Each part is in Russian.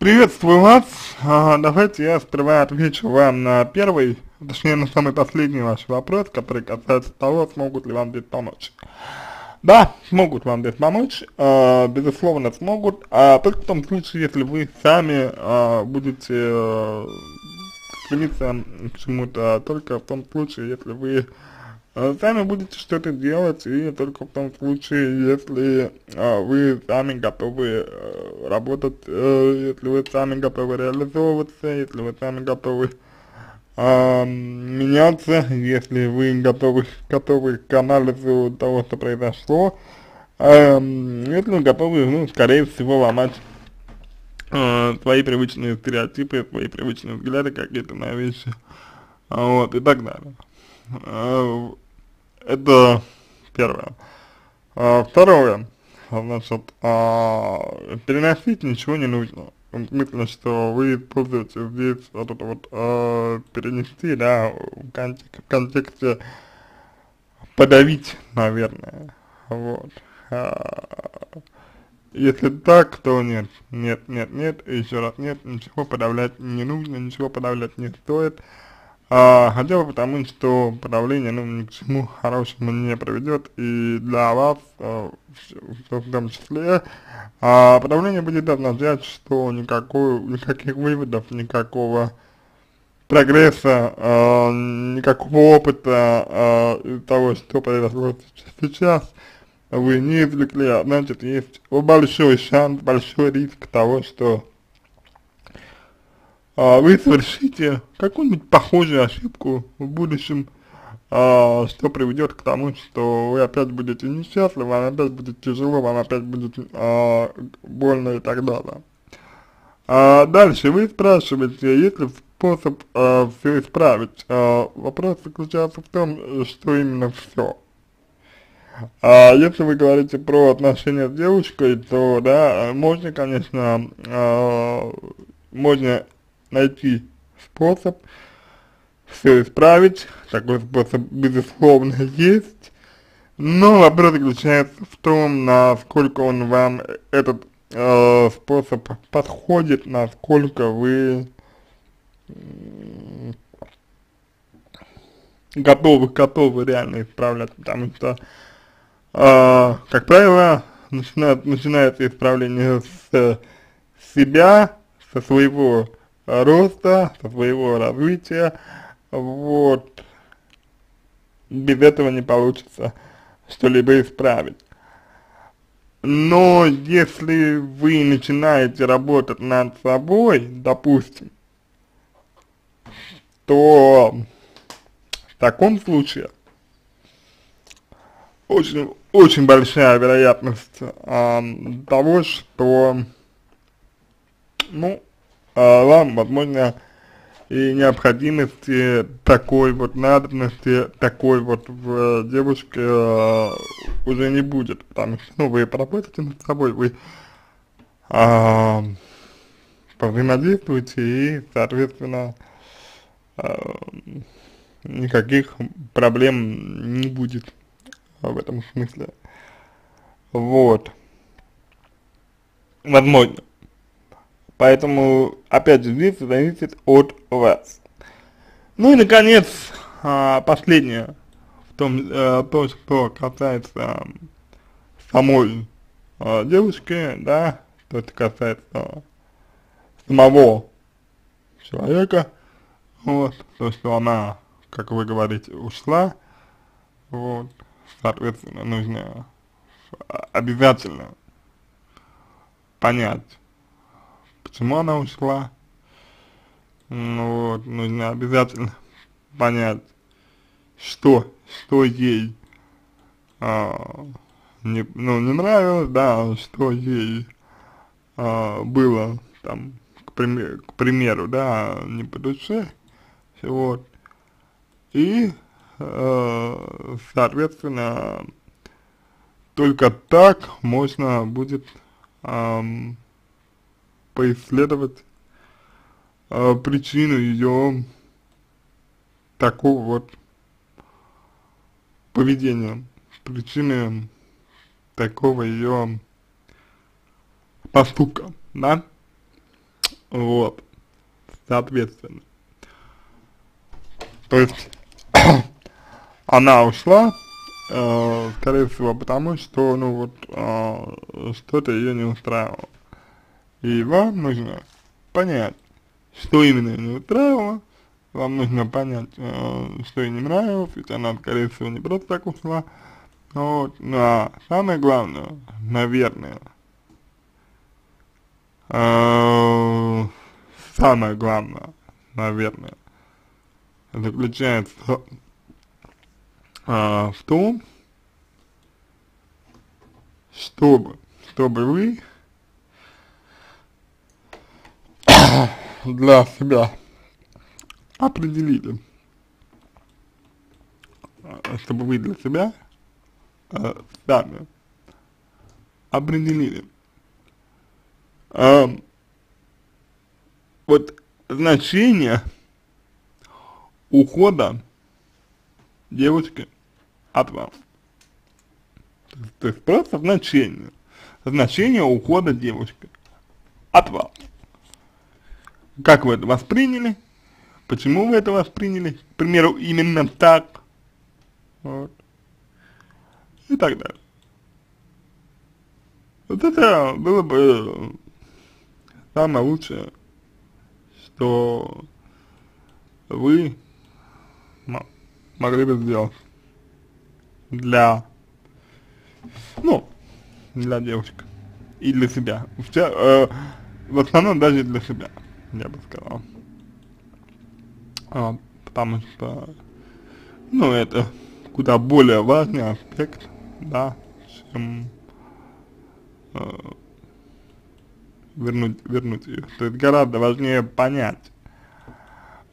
Приветствую вас. А, давайте я сперва отвечу вам на первый, точнее на самый последний ваш вопрос, который касается того, смогут ли вам здесь помочь. Да, смогут вам здесь помочь, э, безусловно смогут, а только в том случае, если вы сами э, будете э, стремиться к чему-то, только в том случае, если вы сами будете что-то делать, и только в том случае, если э, вы сами готовы э, работать, э, если вы сами готовы реализовываться, если вы сами готовы а, меняться, если вы готовы, готовы к анализу того, что произошло, а, если вы готовы, ну, скорее всего, ломать а, свои привычные стереотипы, свои привычные взгляды какие-то на вещи, а, вот, и так далее. А, это первое. А, второе, значит, а, переносить ничего не нужно в смысле, что вы используете здесь вот это вот э, перенести, да, в, контек в контексте подавить, наверное, вот. А, если так, то нет, нет, нет, нет, еще раз нет, ничего подавлять не нужно, ничего подавлять не стоит. А, хотя бы потому, что подавление, ну, ни к чему хорошему не приведет, и для вас, а, в, в том числе, а, подавление будет означать, что никакой, никаких выводов, никакого прогресса, а, никакого опыта а, того, что произошло сейчас, вы не извлекли, а значит, есть большой шанс, большой риск того, что а, вы совершите какую-нибудь похожую ошибку в будущем, а, что приведет к тому, что вы опять будете несчастливы, вам опять будет тяжело, вам опять будет а, больно и так далее. А дальше вы спрашиваете, есть ли способ а, все исправить. А, вопрос заключается в том, что именно все. А если вы говорите про отношения с девушкой, то да, можно, конечно, а, можно найти способ все исправить, такой способ безусловно есть, но вопрос заключается в том, насколько он вам, этот э, способ подходит, насколько вы готовы, готовы реально исправлять, потому что, э, как правило, начинает, начинается исправление с себя, со своего роста, своего развития, вот, без этого не получится что-либо исправить. Но если вы начинаете работать над собой, допустим, то в таком случае очень, очень большая вероятность э, того, что, ну, вам, возможно, и необходимости такой вот надобности, такой вот в девушке э, уже не будет, потому что, ну, вы поработаете над собой, вы э, повзаимодействуете и, соответственно, э, никаких проблем не будет в этом смысле. Вот. Возможно. Поэтому, опять же, здесь зависит от вас. Ну и, наконец, а, последнее, в том, э, то, что касается самой э, девушки, да, то, что касается самого человека, вот, то, что она, как вы говорите, ушла, вот, соответственно, нужно обязательно понять, почему она ушла. Ну вот, нужно обязательно понять, что, что ей а, не, ну, не нравилось, да, что ей а, было там, к, примеру, к примеру, да, не по душе, вот, и, э, соответственно, только так можно будет эм, поисследовать э, причину ее такого вот поведения, причины такого ее поступка, да? вот, соответственно. То есть, она ушла, э, скорее всего, потому что, ну вот, э, что-то ее не устраивало. И вам нужно понять, что именно не устраивало, вам нужно понять, э, что ей не нравилось, ведь она, скорее всего, не просто так ушла, вот, ну, а самое главное, наверное, э, самое главное, наверное, заключается э, в том, чтобы, чтобы вы для себя определили, чтобы вы для себя э, сами определили, э, вот значение ухода девочки от вас. То есть просто значение, значение ухода девочки от вас. Как вы это восприняли? Почему вы это восприняли? К примеру, именно так. Вот. И так далее. Вот это было бы самое лучшее, что вы могли бы сделать для, ну, для девушек и для себя. В, э, в основном даже для себя, я бы сказал. А, потому что, ну, это куда более важный аспект, да, чем э, вернуть, вернуть ее. То есть гораздо важнее понять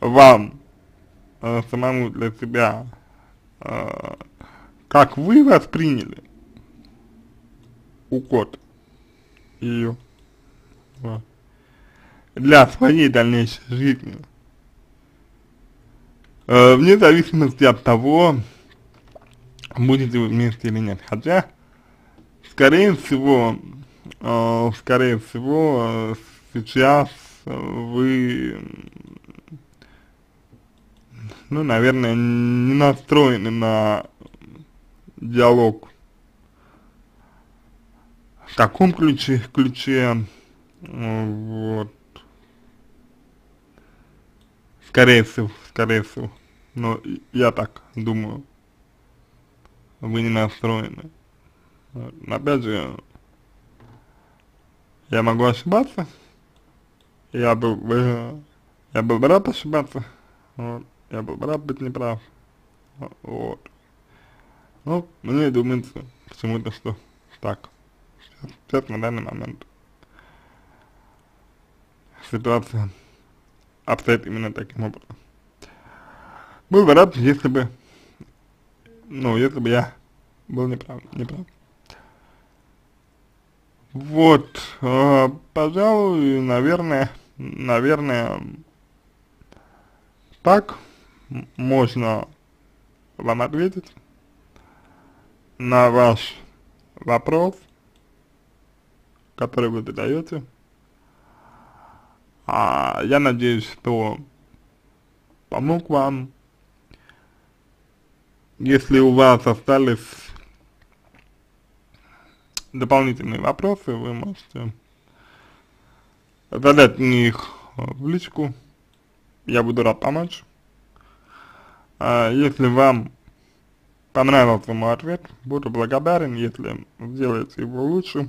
вам э, самому для себя, э, как вы восприняли уход ее вот, для своей дальнейшей жизни. Э, вне зависимости от того, будете вы вместе или нет. Хотя, скорее всего, э, скорее всего, э, сейчас вы, ну, наверное, не настроены на диалог в таком ключе, ключе, вот, скорее всего, скорее всего, но я так думаю, вы не настроены. Вот. Опять же, я могу ошибаться, я был бы, я был бы рад ошибаться, вот. я был бы рад быть неправ, вот. Ну, мне думается почему-то, что так, сейчас, сейчас на данный момент ситуация обстоит именно таким образом. Был бы рад, если бы, ну, если бы я был неправ, неправ. Вот, э, пожалуй, наверное, наверное, так можно вам ответить на ваш вопрос, который вы задаете. А, я надеюсь, что помог вам. Если у вас остались дополнительные вопросы, вы можете задать мне их в личку. Я буду рад помочь. А, если вам понравился мой ответ, буду благодарен, если сделаете его лучше.